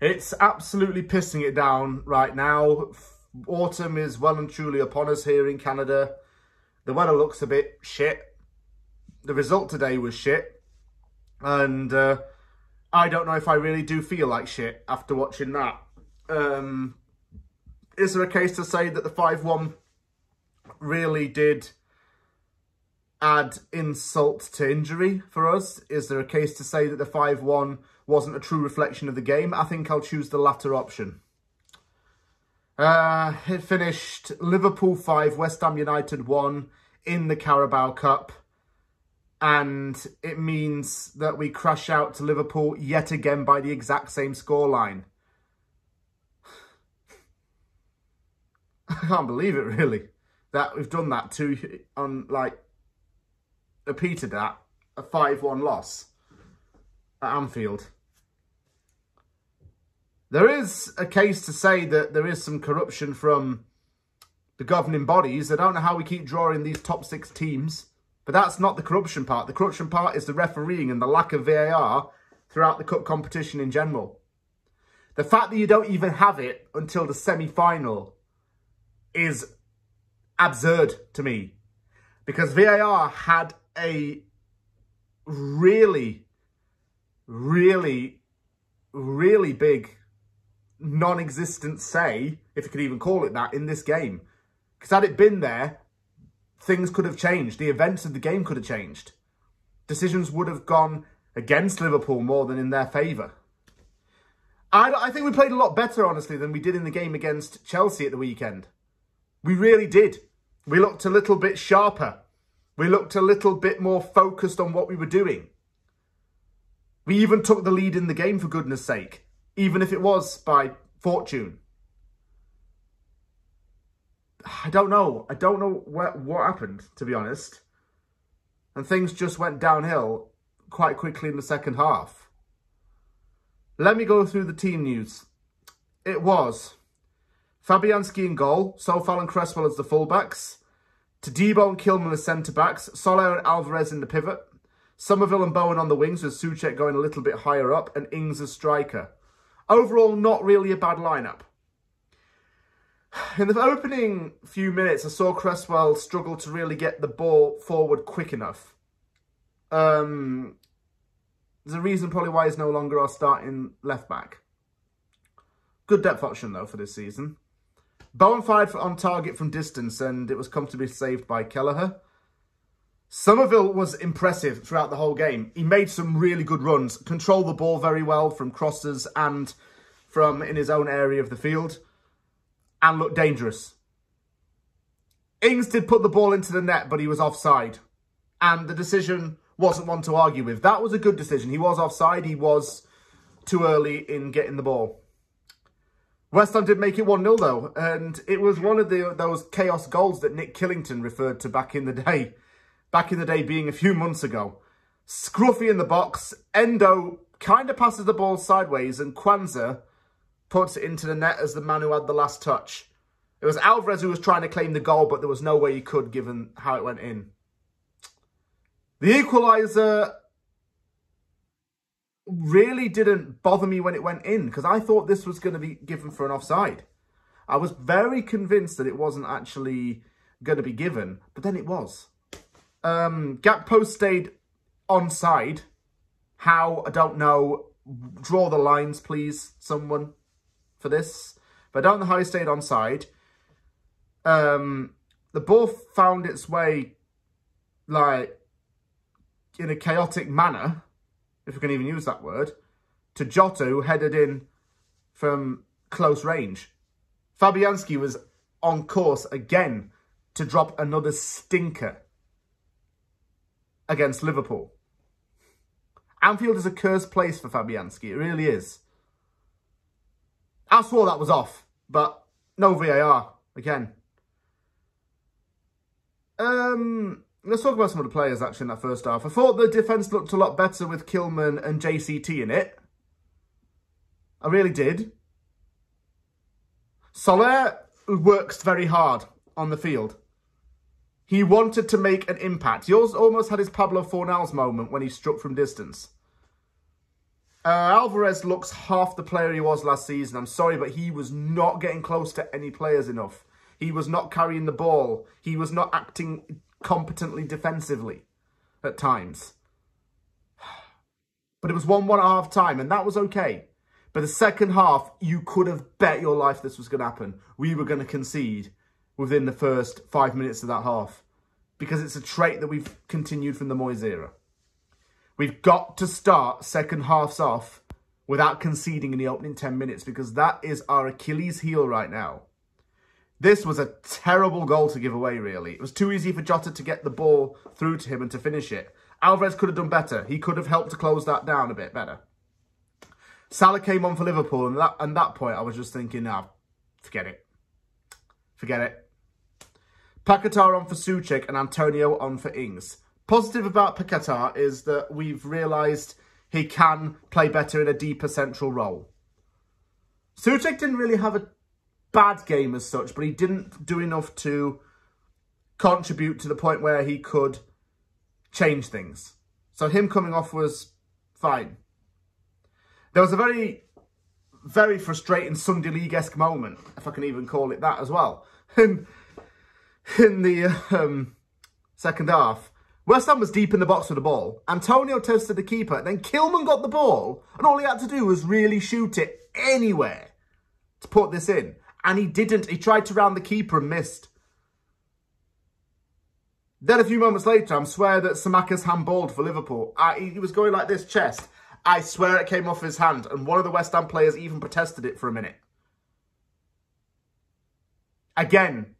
It's absolutely pissing it down right now. Autumn is well and truly upon us here in Canada. The weather looks a bit shit. The result today was shit. And uh, I don't know if I really do feel like shit after watching that. Um, is there a case to say that the 5-1 really did add insult to injury for us? Is there a case to say that the 5-1 wasn't a true reflection of the game? I think I'll choose the latter option. Uh, it finished Liverpool 5, West Ham United 1 in the Carabao Cup. And it means that we crash out to Liverpool yet again by the exact same scoreline. I can't believe it, really, that we've done that to, on, like, repeated that, a 5-1 loss at Anfield. There is a case to say that there is some corruption from the governing bodies. I don't know how we keep drawing these top six teams, but that's not the corruption part. The corruption part is the refereeing and the lack of VAR throughout the cup competition in general. The fact that you don't even have it until the semi-final is absurd to me because VAR had a really, really, really big non-existent say, if you could even call it that, in this game. Because had it been there, things could have changed. The events of the game could have changed. Decisions would have gone against Liverpool more than in their favour. I, I think we played a lot better, honestly, than we did in the game against Chelsea at the weekend. We really did. We looked a little bit sharper. We looked a little bit more focused on what we were doing. We even took the lead in the game, for goodness sake even if it was by fortune. I don't know. I don't know what, what happened, to be honest. And things just went downhill quite quickly in the second half. Let me go through the team news. It was Fabianski in goal, Coufal and Cresswell as the fullbacks, Todibo and Kilman as centre-backs, Soler and Alvarez in the pivot, Summerville and Bowen on the wings with Soucek going a little bit higher up, and Ings as striker. Overall, not really a bad lineup. In the opening few minutes, I saw Cresswell struggle to really get the ball forward quick enough. Um, there's a reason probably why he's no longer our starting left back. Good depth option, though, for this season. Bowen fired on target from distance, and it was comfortably saved by Kelleher. Summerville was impressive throughout the whole game. He made some really good runs, controlled the ball very well from crosses and from in his own area of the field, and looked dangerous. Ings did put the ball into the net, but he was offside. And the decision wasn't one to argue with. That was a good decision. He was offside. He was too early in getting the ball. West Ham did make it 1-0 though, and it was one of the those chaos goals that Nick Killington referred to back in the day back in the day being a few months ago. Scruffy in the box. Endo kind of passes the ball sideways and Quansah puts it into the net as the man who had the last touch. It was Alvarez who was trying to claim the goal, but there was no way he could given how it went in. The equaliser really didn't bother me when it went in because I thought this was going to be given for an offside. I was very convinced that it wasn't actually going to be given, but then it was. Um, Gakpo stayed onside. How? I don't know. Draw the lines, please, someone, for this. But I don't know how he stayed onside. Um, the ball found its way, like, in a chaotic manner, if we can even use that word, to Jota, who headed in from close range. Fabianski was on course again to drop another stinker against Liverpool. Anfield is a cursed place for Fabianski. It really is. I swore that was off, but no VAR again. Um, let's talk about some of the players actually in that first half. I thought the defence looked a lot better with Kilman and JCT in it. I really did. Soler works very hard on the field. He wanted to make an impact. He almost had his Pablo Fornals moment when he struck from distance. Uh, Alvarez looks half the player he was last season. I'm sorry, but he was not getting close to any players enough. He was not carrying the ball. He was not acting competently defensively at times. But it was 1-1 at half time, and that was okay. But the second half, you could have bet your life this was going to happen. We were going to concede within the first five minutes of that half. Because it's a trait that we've continued from the Moyes era. We've got to start second halves off without conceding in the opening 10 minutes because that is our Achilles heel right now. This was a terrible goal to give away, really. It was too easy for Jota to get the ball through to him and to finish it. Alvarez could have done better. He could have helped to close that down a bit better. Salah came on for Liverpool, and that, and that point I was just thinking, now, forget it. Forget it. Paquetá on for Soucek and Antonio on for Ings positive about Paquetá is that we've realised he can play better in a deeper central role. Soucek didn't really have a bad game as such, but he didn't do enough to contribute to the point where he could change things. So him coming off was fine. There was a very, very frustrating Sunday League-esque moment, if I can even call it that as well, in, the um, second half West Ham was deep in the box with the ball. Antonio tested the keeper. Then Kilman got the ball. And all he had to do was really shoot it anywhere to put this in. And he didn't. He tried to round the keeper and missed. Then a few moments later, I'm swear that Tsimikas handballed for Liverpool. I, he was going like this, chest. I swear it came off his hand. And one of the West Ham players even protested it for a minute. Again,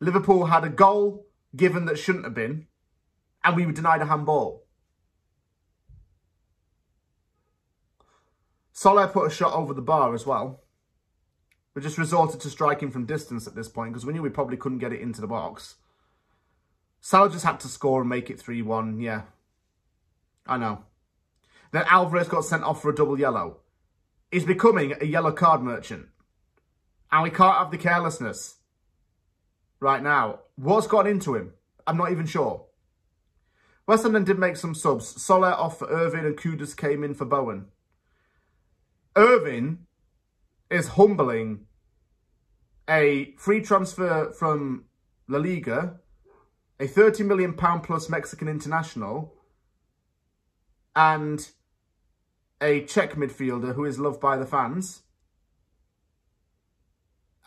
Liverpool had a goal given that shouldn't have been and we were denied a handball. Soler put a shot over the bar as well. We just resorted to striking from distance at this point because we knew we probably couldn't get it into the box. Salah just had to score and make it 3-1. Yeah, I know. Then Alvarez got sent off for a double yellow. He's becoming a yellow card merchant. And we can't have the carelessness right now. What's got into him? I'm not even sure. West Ham then did make some subs. Soler off for Irvine and Kudus came in for Bowen. Irvine is humbling a free transfer from La Liga, a £30 million plus Mexican international, and a Czech midfielder who is loved by the fans,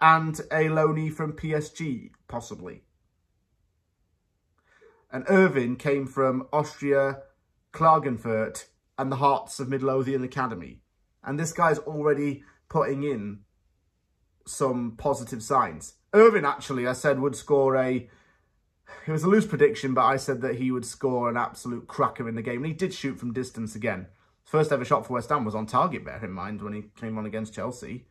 and a loanee from PSG, possibly and Irvine came from Austria, Klagenfurt, and the Hearts of Midlothian Academy. And this guy's already putting in some positive signs. Irvine, actually, I said would score a... It was a loose prediction, but I said that he would score an absolute cracker in the game. And he did shoot from distance again. First ever shot for West Ham was on target, bear in mind, when he came on against Chelsea.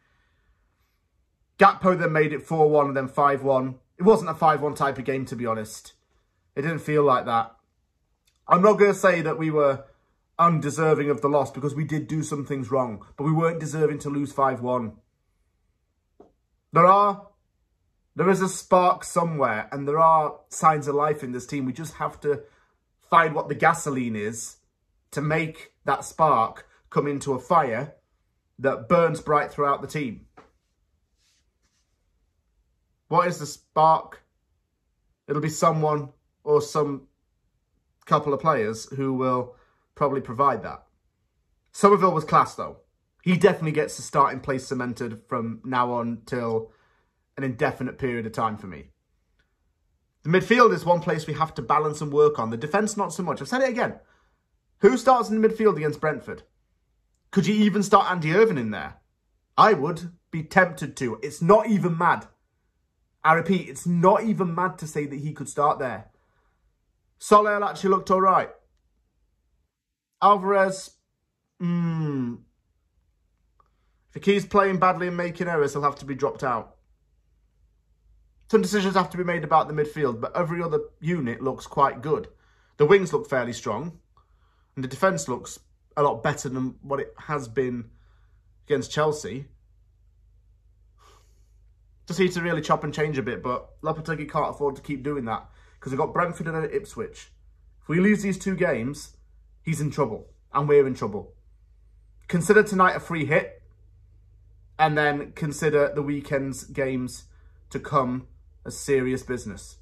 Gakpo then made it 4-1 and then 5-1. It wasn't a 5-1 type of game, to be honest. It didn't feel like that. I'm not going to say that we were undeserving of the loss because we did do some things wrong, but we weren't deserving to lose 5-1. There are, there is a spark somewhere and there are signs of life in this team. We just have to find what the gasoline is to make that spark come into a fire that burns bright throughout the team. What is the spark? It'll be someone or some couple of players who will probably provide that. Summerville was class though. He definitely gets the starting place cemented from now on till an indefinite period of time for me. The midfield is one place we have to balance and work on. The defence, not so much. I've said it again. Who starts in the midfield against Brentford? Could you even start Andy Irvine in there? I would be tempted to. It's not even mad. I repeat, it's not even mad to say that he could start there. Soler actually looked all right. Alvarez, hmm. If he keeps playing badly and making errors, he'll have to be dropped out. Some decisions have to be made about the midfield, but every other unit looks quite good. The wings look fairly strong, and the defence looks a lot better than what it has been against Chelsea. Just need to really chop and change a bit, but Lopetegui can't afford to keep doing that because we've got Brentford and Ipswich. If we lose these two games, he's in trouble and we're in trouble. consider tonight a free hit and then consider the weekend's games to come as serious business.